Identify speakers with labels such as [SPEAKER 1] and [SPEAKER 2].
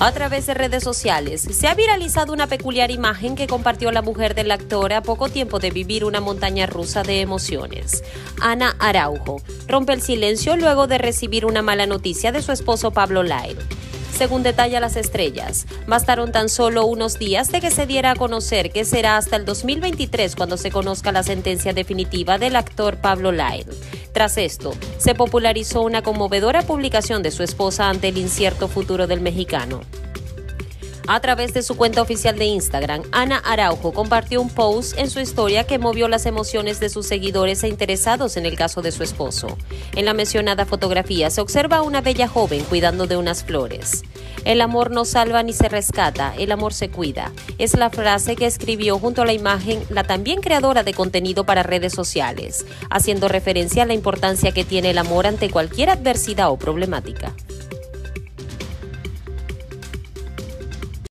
[SPEAKER 1] A través de redes sociales se ha viralizado una peculiar imagen que compartió la mujer del actor a poco tiempo de vivir una montaña rusa de emociones. Ana Araujo rompe el silencio luego de recibir una mala noticia de su esposo Pablo Lyle. Según detalla las estrellas, bastaron tan solo unos días de que se diera a conocer que será hasta el 2023 cuando se conozca la sentencia definitiva del actor Pablo Lyle. Tras esto, se popularizó una conmovedora publicación de su esposa ante el incierto futuro del mexicano. A través de su cuenta oficial de Instagram, Ana Araujo compartió un post en su historia que movió las emociones de sus seguidores e interesados en el caso de su esposo. En la mencionada fotografía se observa a una bella joven cuidando de unas flores. El amor no salva ni se rescata, el amor se cuida. Es la frase que escribió junto a la imagen la también creadora de contenido para redes sociales, haciendo referencia a la importancia que tiene el amor ante cualquier adversidad o problemática.